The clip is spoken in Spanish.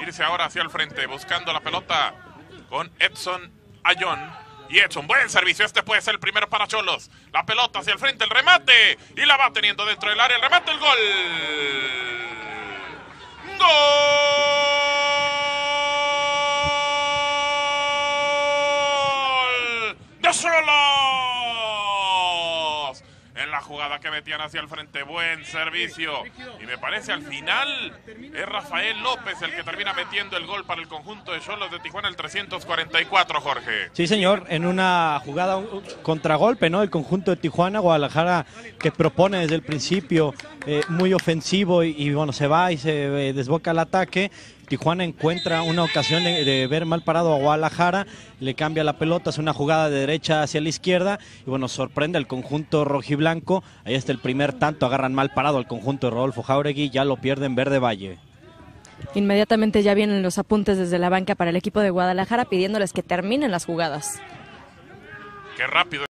irse ahora hacia el frente, buscando la pelota con Edson Ayón. Y Edson, buen servicio. Este puede ser el primero para Cholos. La pelota hacia el frente, el remate. Y la va teniendo dentro del área. El remate, el gol. ¡Gol! ¡De Cholos! La jugada que metían hacia el frente. Buen servicio. Y me parece al final es Rafael López el que termina metiendo el gol para el conjunto de Cholos de Tijuana, el 344, Jorge. Sí, señor, en una jugada contragolpe, ¿no? El conjunto de Tijuana, Guadalajara, que propone desde el principio, eh, muy ofensivo y, bueno, se va y se eh, desboca el ataque. Tijuana encuentra una ocasión de, ver mal parado a Guadalajara, le cambia la pelota, hace una jugada de derecha hacia la izquierda y bueno, sorprende al conjunto rojiblanco. Ahí está el primer tanto, agarran mal parado al conjunto de Rodolfo Jauregui, ya lo pierden Verde Valle. Inmediatamente ya vienen los apuntes desde la banca para el equipo de Guadalajara pidiéndoles que terminen las jugadas. Qué rápido.